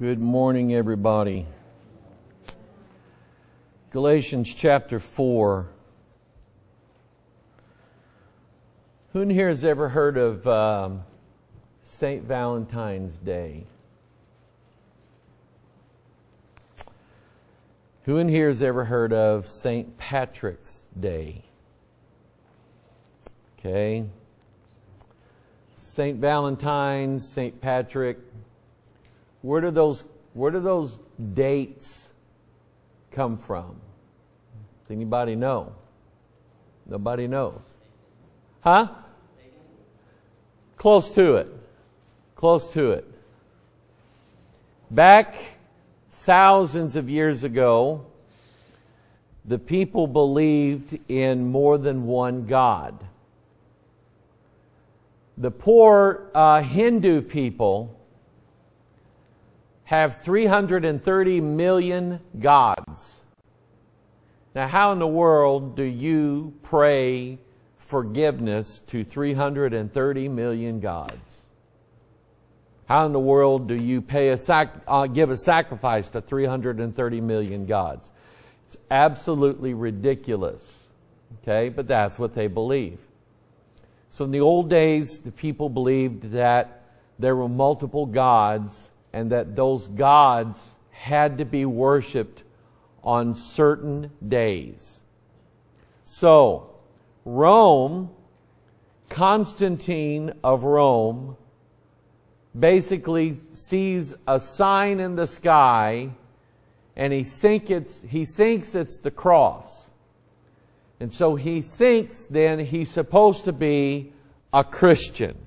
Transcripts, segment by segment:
Good morning, everybody. Galatians chapter 4. Who in here has ever heard of um, St. Valentine's Day? Who in here has ever heard of St. Patrick's Day? Okay. St. Valentine's, St. Patrick. Where do those where do those dates come from? Does anybody know? Nobody knows. Huh? Close to it. Close to it. Back thousands of years ago, the people believed in more than one God. The poor uh, Hindu people have 330 million gods. Now, how in the world do you pray forgiveness to 330 million gods? How in the world do you pay a sac- uh, give a sacrifice to 330 million gods? It's absolutely ridiculous. Okay, but that's what they believe. So in the old days, the people believed that there were multiple gods and that those gods had to be worshiped on certain days. So, Rome, Constantine of Rome, basically sees a sign in the sky and he, think it's, he thinks it's the cross. And so he thinks then he's supposed to be a Christian.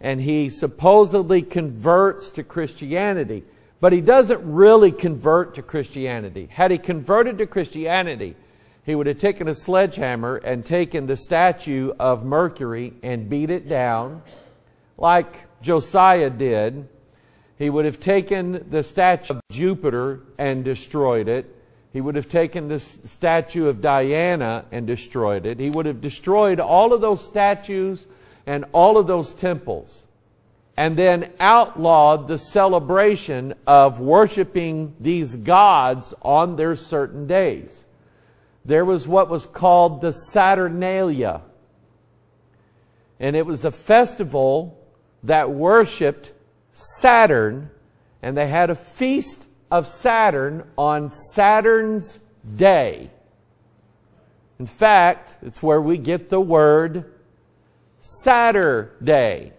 And he supposedly converts to Christianity. But he doesn't really convert to Christianity. Had he converted to Christianity, he would have taken a sledgehammer and taken the statue of Mercury and beat it down, like Josiah did. He would have taken the statue of Jupiter and destroyed it. He would have taken the statue of Diana and destroyed it. He would have destroyed all of those statues and all of those temples and then outlawed the celebration of worshiping these gods on their certain days. There was what was called the Saturnalia. And it was a festival that worshiped Saturn, and they had a feast of Saturn on Saturn's day. In fact, it's where we get the word Saturday.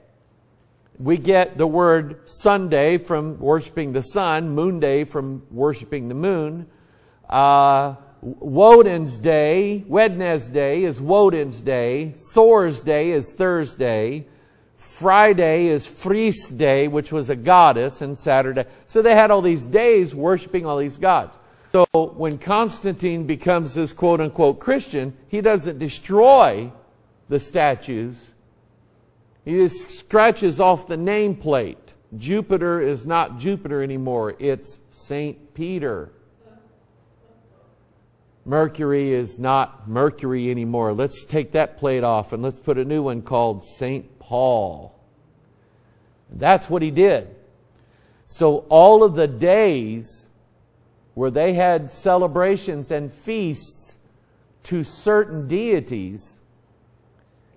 We get the word Sunday from worshiping the sun, Moon Day from worshiping the moon. Uh, Woden's Day, Wednesday is Woden's Day. Thor's Day is Thursday. Friday is Fris Day, which was a goddess, and Saturday. So they had all these days worshiping all these gods. So when Constantine becomes this quote unquote Christian, he doesn't destroy the statues. He just scratches off the nameplate. Jupiter is not Jupiter anymore, it's St. Peter. Mercury is not Mercury anymore. Let's take that plate off and let's put a new one called St. Paul. That's what he did. So all of the days where they had celebrations and feasts to certain deities,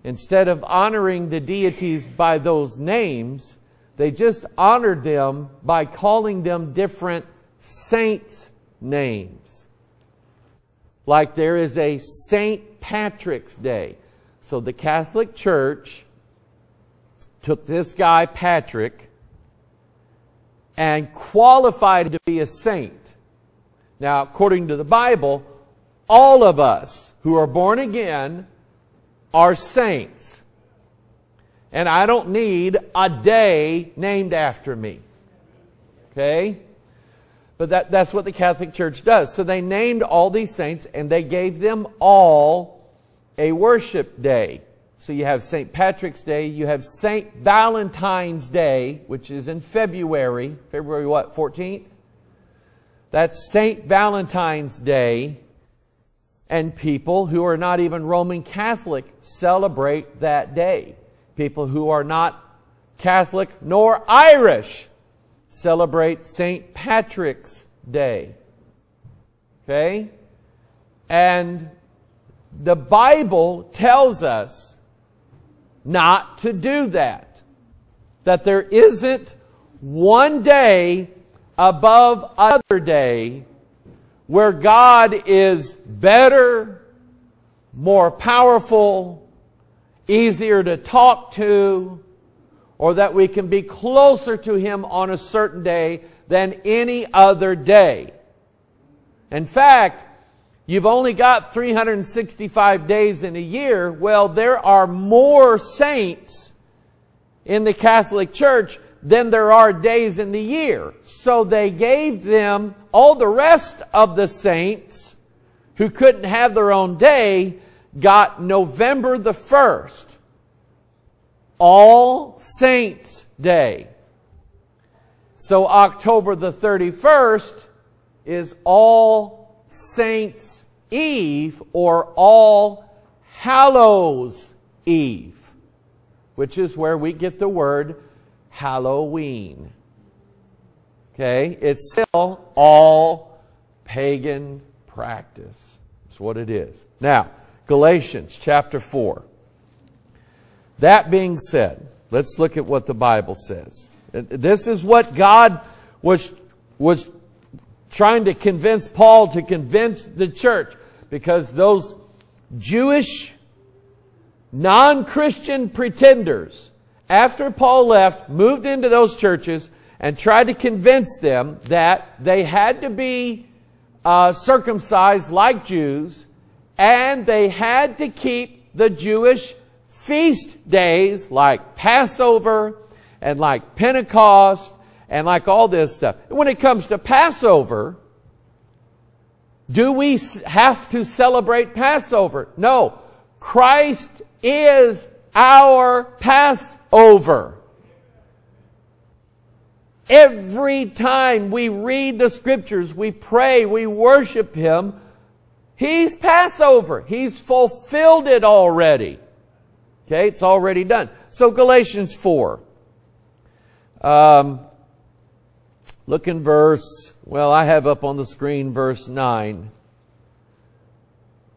instead of honoring the deities by those names, they just honored them by calling them different saints' names. Like there is a St. Patrick's Day. So the Catholic Church took this guy, Patrick, and qualified to be a saint. Now, according to the Bible, all of us who are born again are saints. And I don't need a day named after me. Okay? But that, that's what the Catholic Church does. So they named all these saints and they gave them all a worship day. So you have St. Patrick's Day, you have St. Valentine's Day, which is in February. February what, 14th? That's St. Valentine's Day. And people who are not even Roman Catholic celebrate that day. People who are not Catholic nor Irish celebrate St. Patrick's Day. Okay? And the Bible tells us not to do that. That there isn't one day above other day where God is better, more powerful, easier to talk to, or that we can be closer to Him on a certain day than any other day. In fact, you've only got 365 days in a year. Well, there are more saints in the Catholic Church than there are days in the year. So they gave them all the rest of the saints who couldn't have their own day got November the 1st. All Saints Day. So October the 31st is All Saints Eve or All Hallows Eve, which is where we get the word Halloween. Okay? It's still all pagan practice. That's what it is. Now, Galatians chapter 4. That being said, let's look at what the Bible says. This is what God was, was trying to convince Paul to convince the church because those Jewish non-Christian pretenders after Paul left, moved into those churches and tried to convince them that they had to be uh, circumcised like Jews and they had to keep the Jewish feast days like Passover and like Pentecost and like all this stuff. When it comes to Passover, do we have to celebrate Passover? No. Christ is our Passover. Every time we read the scriptures, we pray, we worship Him, He's Passover. He's fulfilled it already. Okay, it's already done. So Galatians 4. Um, look in verse, well, I have up on the screen verse 9.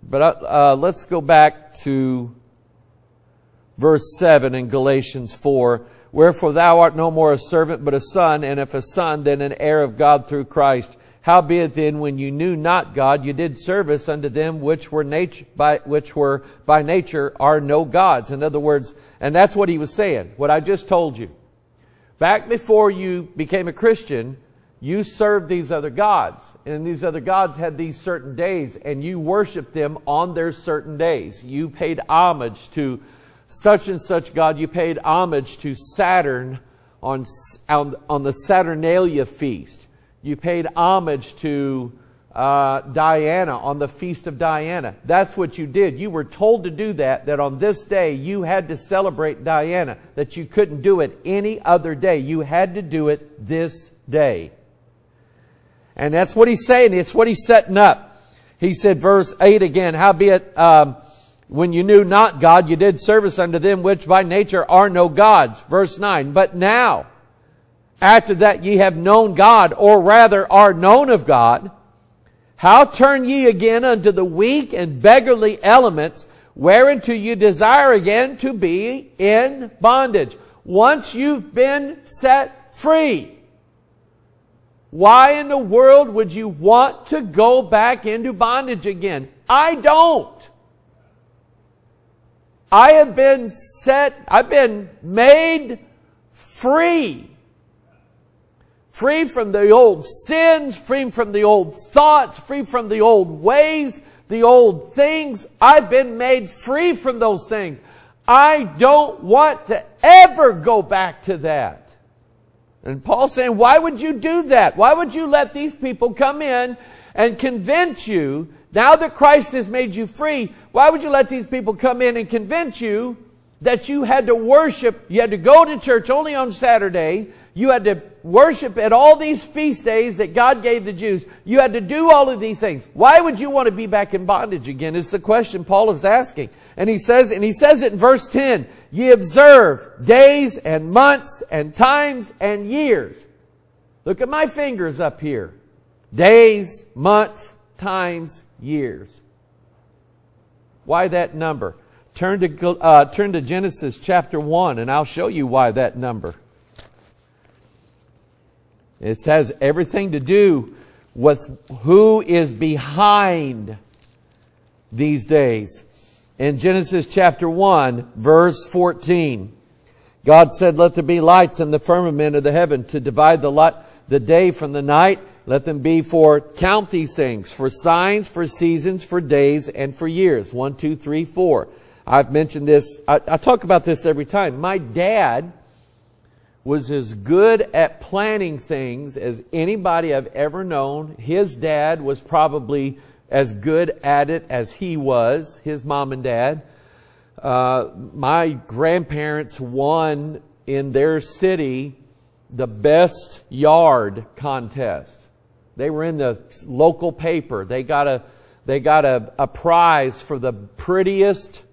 But uh, let's go back to verse 7 in Galatians 4. Wherefore thou art no more a servant, but a son, and if a son, then an heir of God through Christ. Howbeit then, when you knew not God, you did service unto them which were nature, by, which were by nature are no gods. In other words, and that's what he was saying, what I just told you. Back before you became a Christian, you served these other gods. And these other gods had these certain days, and you worshiped them on their certain days. You paid homage to such and such God. You paid homage to Saturn on, on, on the Saturnalia feast. You paid homage to uh, Diana on the Feast of Diana. That's what you did. You were told to do that, that on this day you had to celebrate Diana, that you couldn't do it any other day. You had to do it this day. And that's what he's saying. It's what he's setting up. He said, verse 8 again, howbeit, um, when you knew not God, you did service unto them which by nature are no gods. Verse 9. But now, after that ye have known God, or rather are known of God, how turn ye again unto the weak and beggarly elements, whereunto you desire again to be in bondage? Once you've been set free, why in the world would you want to go back into bondage again? I don't. I have been set, I've been made free. Free from the old sins, free from the old thoughts, free from the old ways, the old things. I've been made free from those things. I don't want to ever go back to that. And Paul's saying, why would you do that? Why would you let these people come in and convince you now that Christ has made you free, why would you let these people come in and convince you that you had to worship, you had to go to church only on Saturday, you had to worship at all these feast days that God gave the Jews. You had to do all of these things. Why would you want to be back in bondage again is the question Paul is asking. And he says, and he says it in verse 10, ye observe days and months and times and years. Look at my fingers up here. Days, months, times, years. Why that number? Turn to, uh, turn to Genesis chapter 1 and I'll show you why that number. It has everything to do with who is behind these days. In Genesis chapter 1, verse 14, God said, Let there be lights in the firmament of the heaven to divide the, light, the day from the night. Let them be for, count these things, for signs, for seasons, for days, and for years. One, two, three, four. I've mentioned this, I, I talk about this every time. My dad was as good at planning things as anybody I've ever known. His dad was probably as good at it as he was, his mom and dad. Uh, my grandparents won in their city the best yard contest. They were in the local paper. They got a, they got a, a prize for the prettiest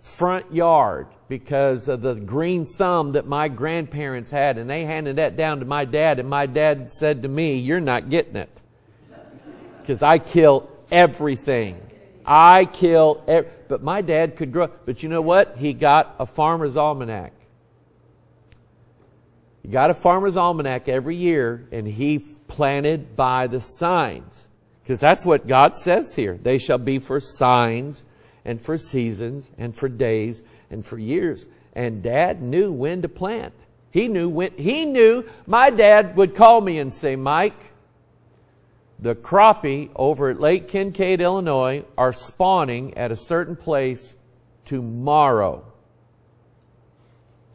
front yard because of the green thumb that my grandparents had. And they handed that down to my dad. And my dad said to me, You're not getting it. Because I kill everything. I kill, ev- but my dad could grow. But you know what? He got a farmer's almanac. He got a farmer's almanac every year, and he planted by the signs. Because that's what God says here. They shall be for signs and for seasons and for days and for years. And dad knew when to plant. He knew when, he knew my dad would call me and say, Mike, the crappie over at Lake Kinkaid, Illinois are spawning at a certain place tomorrow.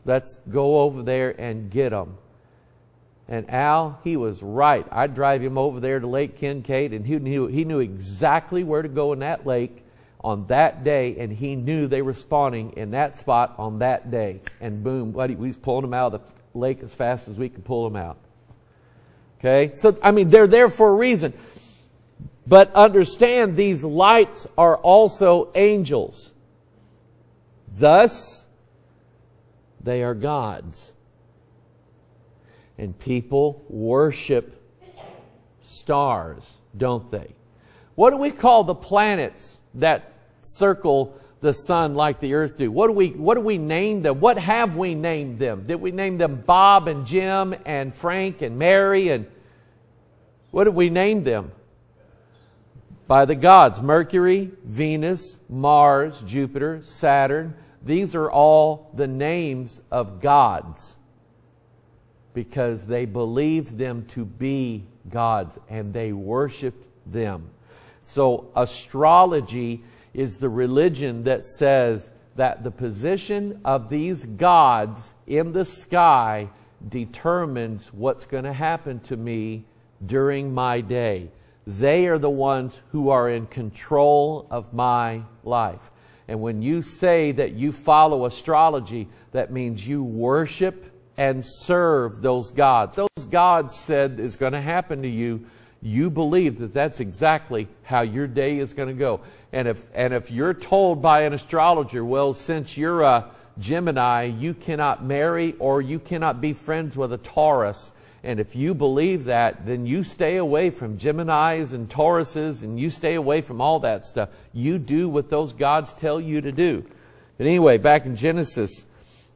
Let's go over there and get them. And Al, he was right. I'd drive him over there to Lake Kinkaid, and he knew, he knew exactly where to go in that lake on that day, and he knew they were spawning in that spot on that day. And boom, buddy, we was pulling them out of the lake as fast as we could pull them out. Okay? So, I mean, they're there for a reason. But understand these lights are also angels. Thus, they are gods. And people worship stars, don't they? What do we call the planets that circle the sun like the earth do? What do we, what do we name them? What have we named them? Did we name them Bob and Jim and Frank and Mary and what did we name them? By the gods. Mercury, Venus, Mars, Jupiter, Saturn. These are all the names of gods because they believed them to be gods and they worshiped them. So astrology is the religion that says that the position of these gods in the sky determines what's going to happen to me during my day. They are the ones who are in control of my life. And when you say that you follow astrology, that means you worship and serve those gods. Those gods said is going to happen to you. You believe that that's exactly how your day is going to go. And if, and if you're told by an astrologer, well, since you're a Gemini, you cannot marry or you cannot be friends with a Taurus, and if you believe that, then you stay away from Geminis and Tauruses and you stay away from all that stuff. You do what those gods tell you to do. But anyway, back in Genesis,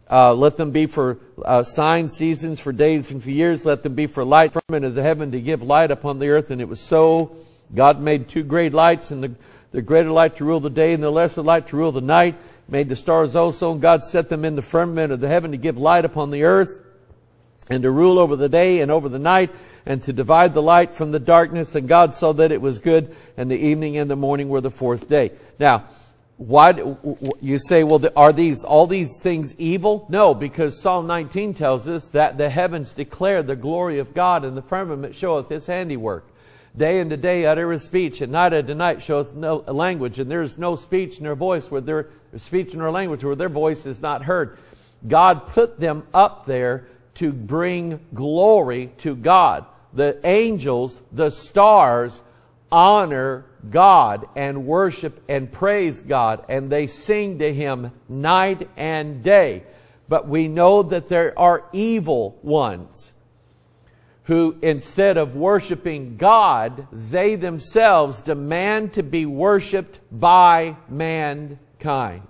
uh, let them be for uh, seasons, for days, and for years. Let them be for light firmament of the heaven to give light upon the earth. And it was so. God made two great lights, and the, the greater light to rule the day, and the lesser light to rule the night. Made the stars also, and God set them in the firmament of the heaven to give light upon the earth and to rule over the day and over the night, and to divide the light from the darkness. And God saw that it was good, and the evening and the morning were the fourth day. Now, why do, you say, well, are these all these things evil? No, because Psalm 19 tells us that the heavens declare the glory of God, and the firmament showeth His handiwork. Day unto day uttereth speech, and night unto night showeth no uh, language, and there is no speech nor voice where their speech nor language where their voice is not heard. God put them up there to bring glory to God. The angels, the stars, honor God and worship and praise God, and they sing to Him night and day. But we know that there are evil ones who, instead of worshiping God, they themselves demand to be worshiped by mankind.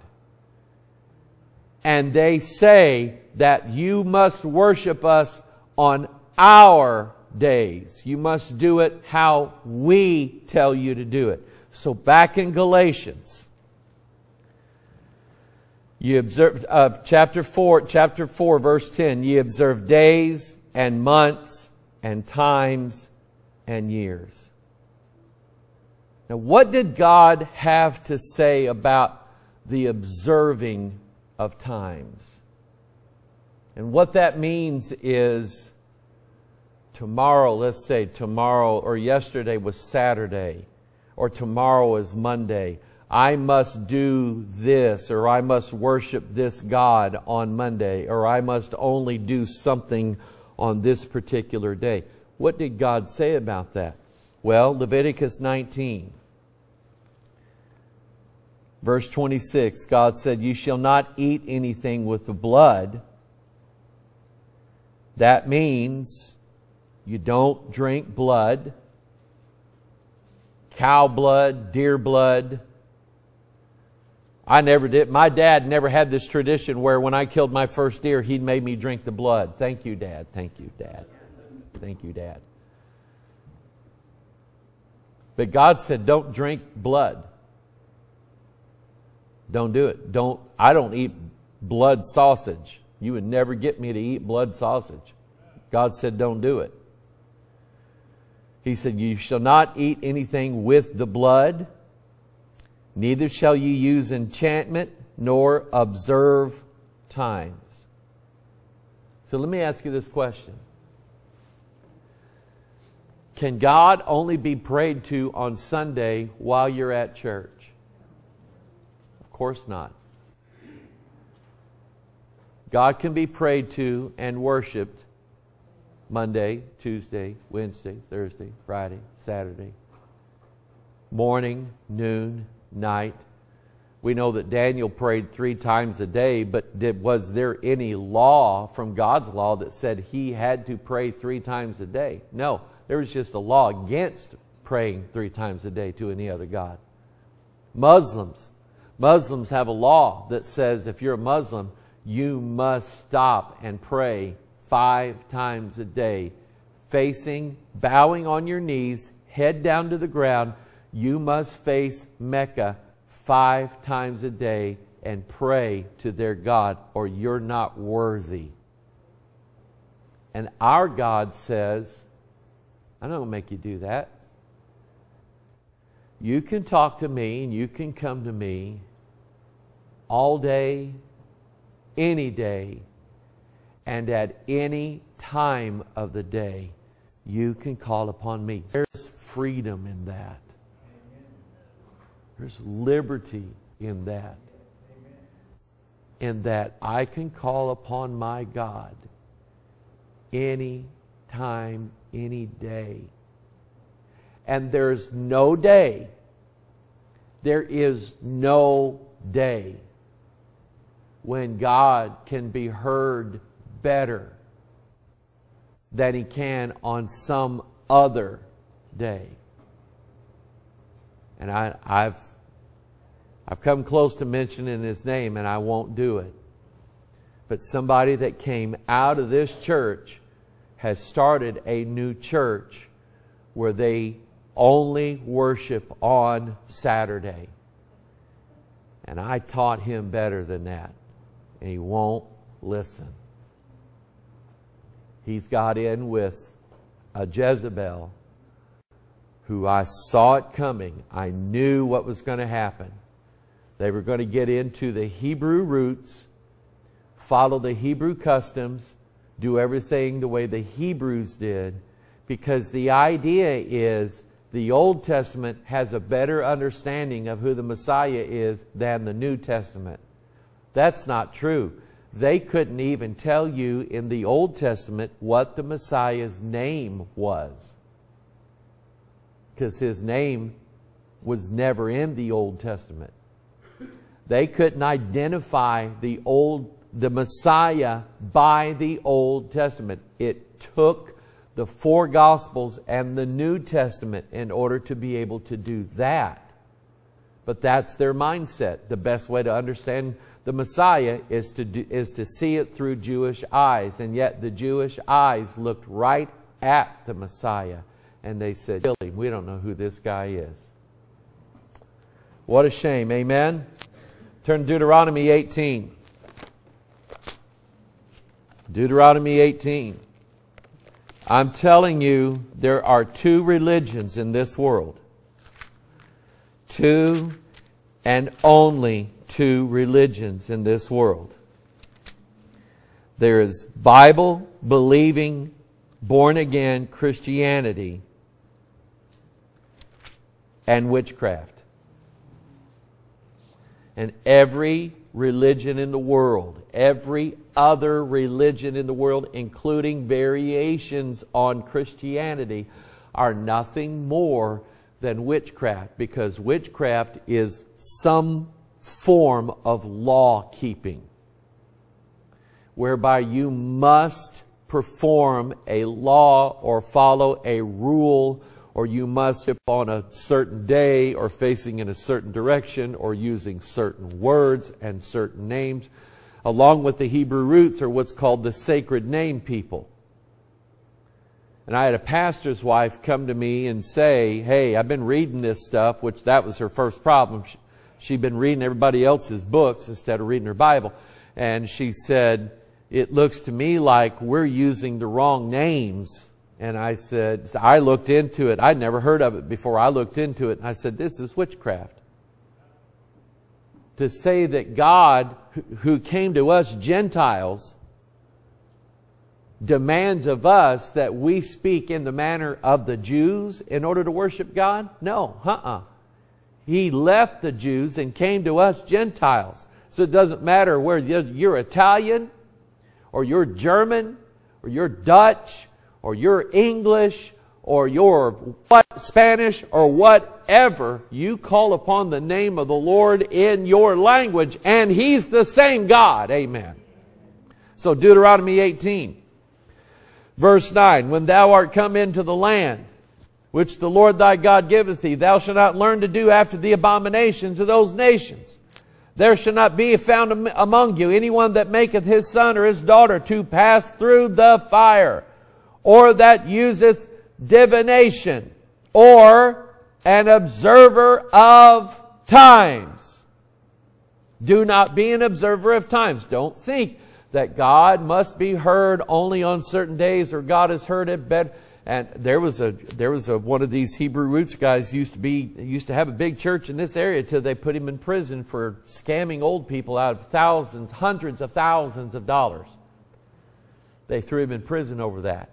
And they say that you must worship us on our days. You must do it how we tell you to do it. So back in Galatians, you observe, uh, chapter 4, chapter 4, verse 10, ye observe days and months and times and years. Now, what did God have to say about the observing of times? And what that means is tomorrow, let's say tomorrow or yesterday was Saturday, or tomorrow is Monday. I must do this, or I must worship this God on Monday, or I must only do something on this particular day. What did God say about that? Well, Leviticus 19, verse 26, God said, You shall not eat anything with the blood. That means you don't drink blood, cow blood, deer blood, I never did. My dad never had this tradition where when I killed my first deer, he made me drink the blood. Thank you, Dad. Thank you, Dad. Thank you, Dad. But God said, don't drink blood. Don't do it. Don't, I don't eat blood sausage. You would never get me to eat blood sausage. God said, don't do it. He said, you shall not eat anything with the blood. Neither shall you use enchantment nor observe times. So let me ask you this question. Can God only be prayed to on Sunday while you're at church? Of course not. God can be prayed to and worshiped Monday, Tuesday, Wednesday, Thursday, Friday, Saturday, morning, noon, night. We know that Daniel prayed three times a day, but did, was there any law from God's law that said he had to pray three times a day? No, there was just a law against praying three times a day to any other God. Muslims, Muslims have a law that says if you're a Muslim, you must stop and pray five times a day, facing, bowing on your knees, head down to the ground, you must face Mecca five times a day and pray to their God, or you're not worthy. And our God says, going to make you do that. You can talk to me and you can come to me all day, any day, and at any time of the day. You can call upon me. There's freedom in that. There's liberty in that. In that I can call upon my God any time, any day. And there's no day, there is no day when God can be heard better than he can on some other day. And I, have I've come close to mentioning his name and I won't do it. But somebody that came out of this church has started a new church where they only worship on Saturday. And I taught him better than that. And he won't listen. He's got in with a Jezebel who I saw it coming. I knew what was going to happen. They were going to get into the Hebrew roots, follow the Hebrew customs, do everything the way the Hebrews did, because the idea is the Old Testament has a better understanding of who the Messiah is than the New Testament. That's not true. They couldn't even tell you in the Old Testament what the Messiah's name was. Because his name was never in the Old Testament. They couldn't identify the old the Messiah by the Old Testament. It took the four Gospels and the New Testament in order to be able to do that. But that's their mindset. The best way to understand the Messiah is to, do, is to see it through Jewish eyes. And yet the Jewish eyes looked right at the Messiah and they said, Billy, We don't know who this guy is. What a shame. Amen. Turn to Deuteronomy 18. Deuteronomy 18. I'm telling you, there are two religions in this world. Two and only two religions in this world. There is Bible believing, born again Christianity and witchcraft. And every religion in the world, every other religion in the world, including variations on Christianity, are nothing more than witchcraft because witchcraft is some form of law keeping whereby you must perform a law or follow a rule or you must on a certain day or facing in a certain direction or using certain words and certain names. Along with the Hebrew roots are what's called the sacred name people. And I had a pastor's wife come to me and say, Hey, I've been reading this stuff, which that was her first problem. She'd been reading everybody else's books instead of reading her Bible. And she said, It looks to me like we're using the wrong names and I said, I looked into it. I'd never heard of it before. I looked into it and I said, this is witchcraft. To say that God, who came to us Gentiles, demands of us that we speak in the manner of the Jews in order to worship God? No, uh-uh. He left the Jews and came to us Gentiles. So it doesn't matter where you're Italian or you're German or you're Dutch or you're English or your what, Spanish or whatever, you call upon the name of the Lord in your language and He's the same God. Amen. So Deuteronomy 18, verse 9, When thou art come into the land, which the Lord thy God giveth thee, thou shalt not learn to do after the abominations of those nations. There shall not be found among you anyone that maketh his son or his daughter to pass through the fire or that useth divination, or an observer of times. Do not be an observer of times. Don't think that God must be heard only on certain days or God is heard at bed. And there was a there was a one of these Hebrew roots guys used to be used to have a big church in this area till they put him in prison for scamming old people out of thousands, hundreds of thousands of dollars. They threw him in prison over that.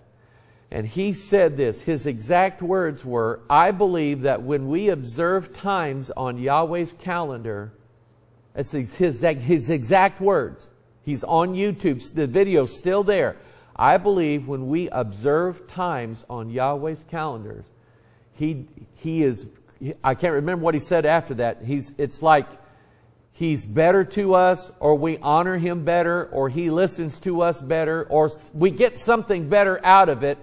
And he said this, his exact words were, I believe that when we observe times on Yahweh's calendar, it's his, his exact words. He's on YouTube. The video's still there. I believe when we observe times on Yahweh's calendars, he, he is, I can't remember what he said after that. He's, it's like he's better to us, or we honor him better, or he listens to us better, or we get something better out of it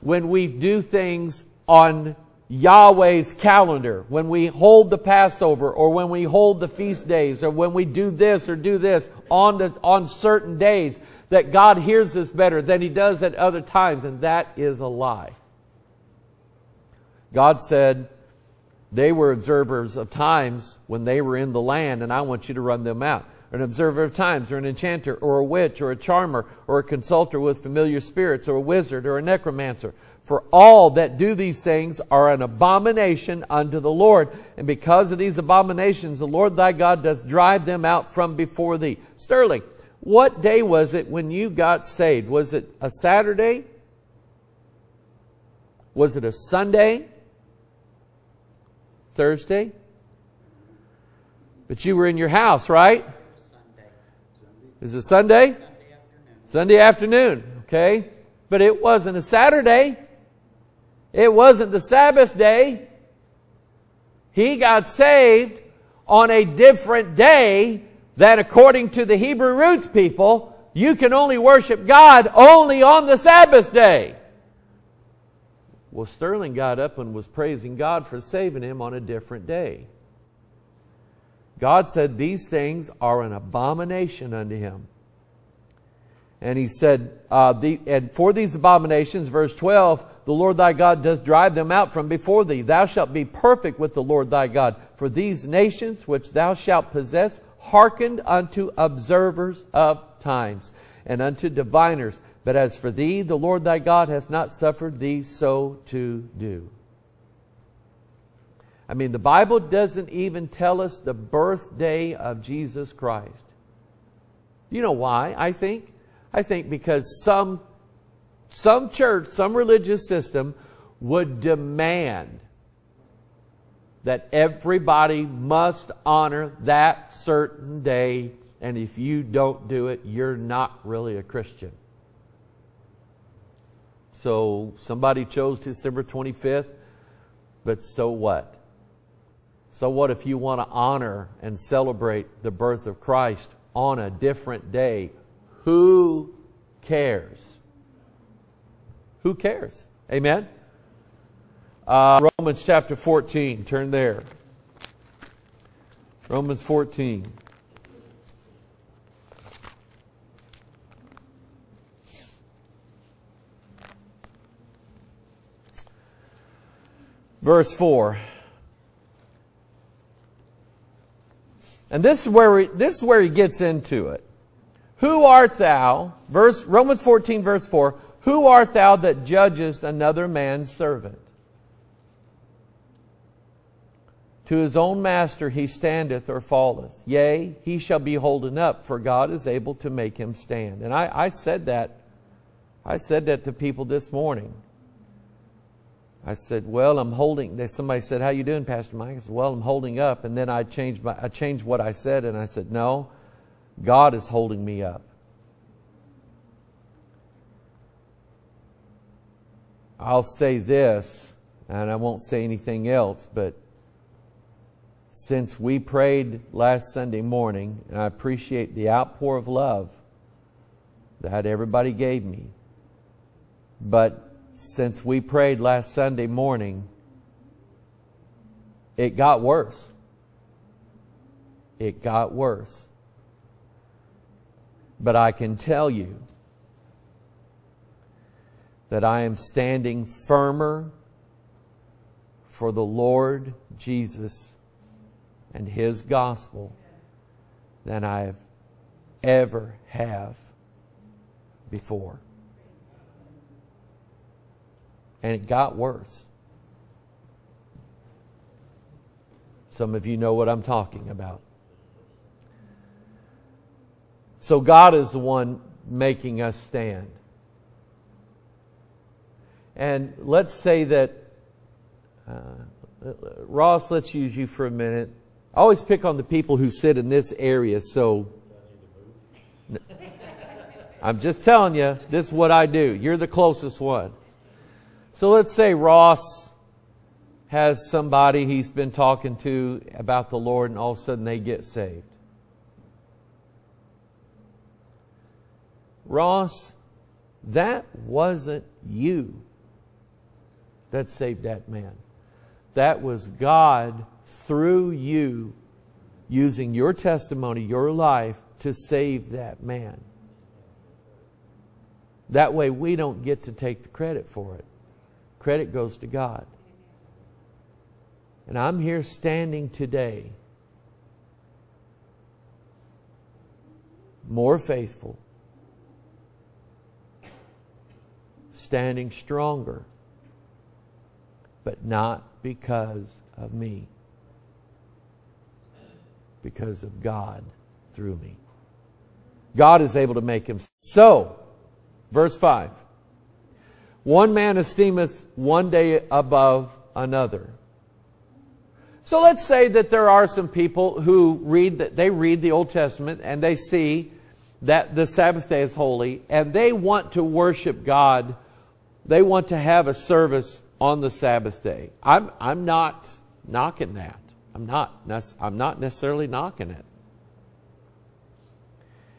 when we do things on Yahweh's calendar, when we hold the Passover or when we hold the feast days or when we do this or do this on the, on certain days, that God hears us better than he does at other times. And that is a lie. God said they were observers of times when they were in the land and I want you to run them out an observer of times, or an enchanter, or a witch, or a charmer, or a consulter with familiar spirits, or a wizard, or a necromancer. For all that do these things are an abomination unto the Lord. And because of these abominations, the Lord thy God doth drive them out from before thee. Sterling, what day was it when you got saved? Was it a Saturday? Was it a Sunday? Thursday? But you were in your house, right? Is it Sunday? Sunday afternoon. Sunday afternoon, okay? But it wasn't a Saturday. It wasn't the Sabbath day. He got saved on a different day that according to the Hebrew roots people, you can only worship God only on the Sabbath day. Well, Sterling got up and was praising God for saving him on a different day. God said, These things are an abomination unto him. And he said, uh, the, and for these abominations, verse 12, the Lord thy God does drive them out from before thee. Thou shalt be perfect with the Lord thy God. For these nations which thou shalt possess hearkened unto observers of times and unto diviners. But as for thee, the Lord thy God hath not suffered thee so to do. I mean, the Bible doesn't even tell us the birthday of Jesus Christ. You know why, I think? I think because some, some church, some religious system would demand that everybody must honor that certain day, and if you don't do it, you're not really a Christian. So somebody chose December 25th, but so what? So what if you want to honor and celebrate the birth of Christ on a different day? Who cares? Who cares? Amen? Uh, Romans chapter 14, turn there. Romans 14. Verse 4. And this is where this is where he gets into it. Who art thou? Verse Romans 14 verse 4. Who art thou that judgest another man's servant? To his own master he standeth or falleth. Yea, he shall be holden up, for God is able to make him stand. And I, I said that. I said that to people this morning. I said, well, I'm holding, somebody said, how you doing, Pastor Mike? I said, well, I'm holding up. And then I changed, my, I changed what I said and I said, no, God is holding me up. I'll say this, and I won't say anything else, but since we prayed last Sunday morning, and I appreciate the outpour of love that everybody gave me, but since we prayed last Sunday morning, it got worse. It got worse. But I can tell you that I am standing firmer for the Lord Jesus and His gospel than I have ever have before. And it got worse. Some of you know what I'm talking about. So God is the one making us stand. And let's say that, uh, Ross, let's use you for a minute. I always pick on the people who sit in this area, so I'm just telling you, this is what I do. You're the closest one. So let's say Ross has somebody he's been talking to about the Lord and all of a sudden they get saved. Ross, that wasn't you that saved that man. That was God through you using your testimony, your life to save that man. That way we don't get to take the credit for it. Credit goes to God. And I'm here standing today more faithful, standing stronger, but not because of me, because of God through me. God is able to make him. So, verse 5. One man esteemeth one day above another. So let's say that there are some people who read that they read the Old Testament and they see that the Sabbath day is holy and they want to worship God. They want to have a service on the Sabbath day. I'm, I'm not knocking that. I'm not, I'm not necessarily knocking it.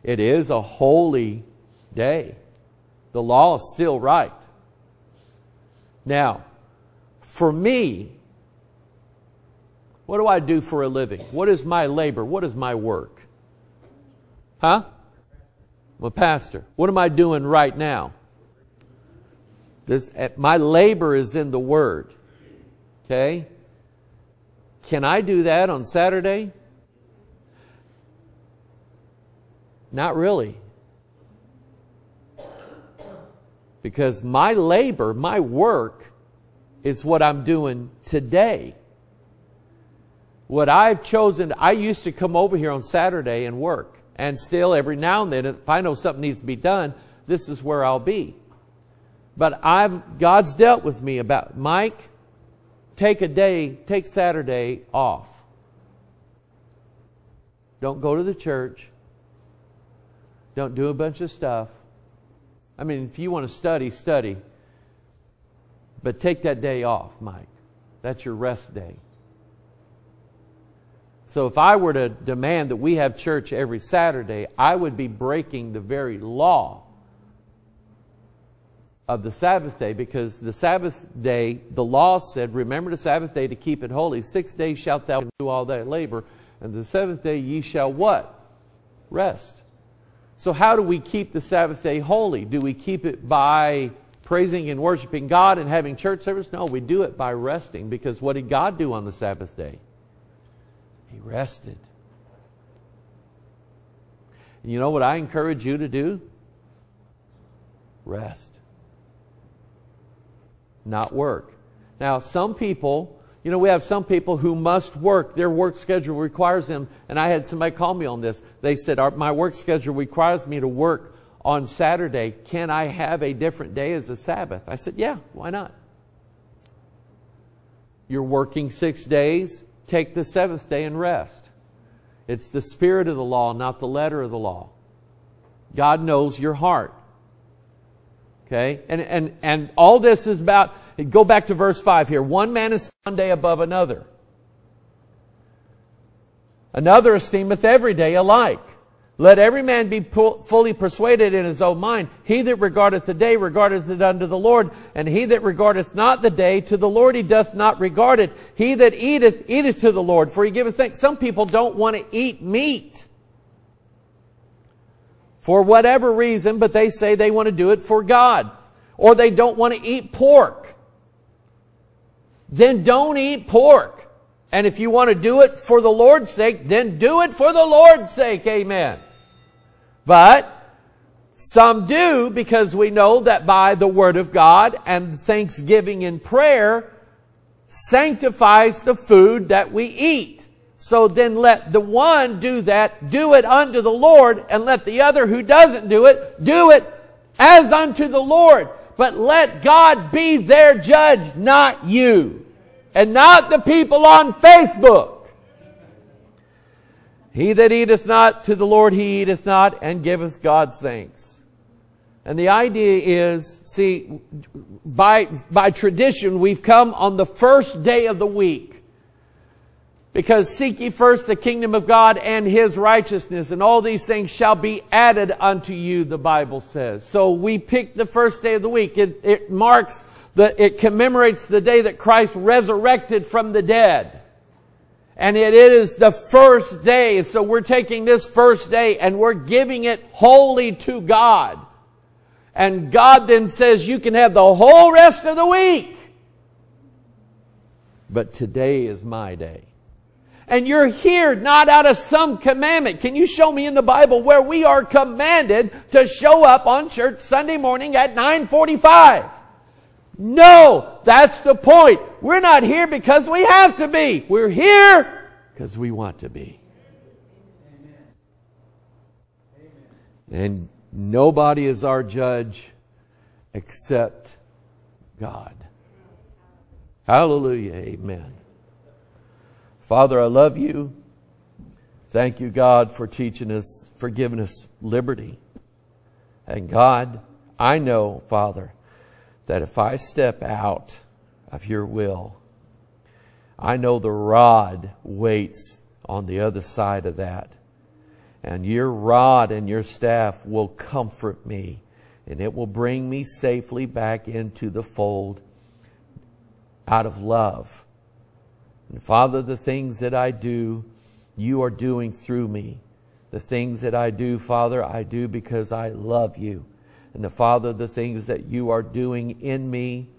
It is a holy day. The law is still right. Now, for me, what do I do for a living? What is my labor? What is my work? Huh? I'm a pastor. What am I doing right now? This, eh, my labor is in the Word. Okay? Can I do that on Saturday? Not really. Because my labor, my work, is what I'm doing today. What I've chosen, I used to come over here on Saturday and work. And still, every now and then, if I know something needs to be done, this is where I'll be. But I've, God's dealt with me about, Mike, take a day, take Saturday off. Don't go to the church. Don't do a bunch of stuff. I mean, if you want to study, study. But take that day off, Mike. That's your rest day. So if I were to demand that we have church every Saturday, I would be breaking the very law of the Sabbath day because the Sabbath day, the law said, remember the Sabbath day to keep it holy. Six days shalt thou do all thy labor, and the seventh day ye shall what? Rest. So how do we keep the Sabbath day holy? Do we keep it by praising and worshiping God and having church service? No, we do it by resting because what did God do on the Sabbath day? He rested. And you know what I encourage you to do? Rest. Not work. Now, some people you know, we have some people who must work. Their work schedule requires them. And I had somebody call me on this. They said, my work schedule requires me to work on Saturday. Can I have a different day as a Sabbath? I said, yeah, why not? You're working six days. Take the seventh day and rest. It's the spirit of the law, not the letter of the law. God knows your heart. Okay? And, and, and all this is about, Go back to verse 5 here. One man is one day above another. Another esteemeth every day alike. Let every man be fully persuaded in his own mind. He that regardeth the day regardeth it unto the Lord, and he that regardeth not the day to the Lord he doth not regard it. He that eateth, eateth to the Lord, for he giveth thanks. Some people don't want to eat meat. For whatever reason, but they say they want to do it for God. Or they don't want to eat pork then don't eat pork. And if you want to do it for the Lord's sake, then do it for the Lord's sake. Amen. But some do because we know that by the Word of God and thanksgiving and prayer sanctifies the food that we eat. So then let the one do that, do it unto the Lord, and let the other who doesn't do it, do it as unto the Lord. But let God be their judge, not you and not the people on Facebook. He that eateth not to the Lord he eateth not and giveth God thanks. And the idea is, see, by, by tradition, we've come on the first day of the week. Because seek ye first the kingdom of God and His righteousness, and all these things shall be added unto you, the Bible says. So we pick the first day of the week. It, it marks that it commemorates the day that Christ resurrected from the dead. And it is the first day. So we're taking this first day and we're giving it wholly to God. And God then says you can have the whole rest of the week. But today is my day. And you're here not out of some commandment. Can you show me in the Bible where we are commanded to show up on church Sunday morning at 945? No, that's the point. We're not here because we have to be. We're here because we want to be. And nobody is our judge except God. Hallelujah. Amen. Father, I love you. Thank you, God, for teaching us, for giving us liberty. And God, I know, Father, that if I step out of your will, I know the rod waits on the other side of that. And your rod and your staff will comfort me, and it will bring me safely back into the fold. out of love. And Father, the things that I do, you are doing through me. The things that I do, Father, I do because I love you. And the Father, the things that you are doing in me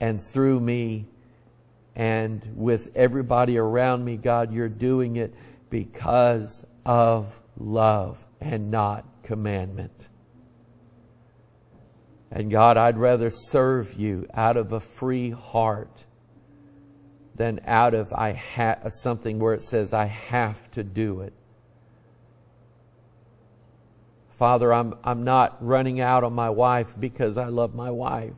and through me and with everybody around me, God, you're doing it because of love and not commandment. And God, I'd rather serve you out of a free heart than out of I ha- something where it says I have to do it. Father, I'm, I'm not running out on my wife because I love my wife.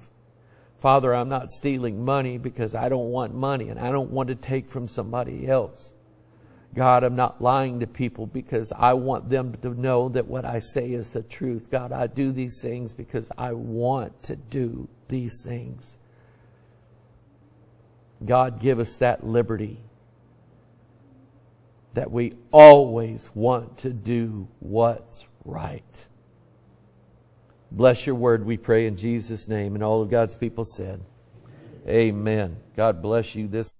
Father, I'm not stealing money because I don't want money and I don't want to take from somebody else. God, I'm not lying to people because I want them to know that what I say is the truth. God, I do these things because I want to do these things. God, give us that liberty that we always want to do what's right. Bless your word, we pray in Jesus' name. And all of God's people said, Amen. God bless you this.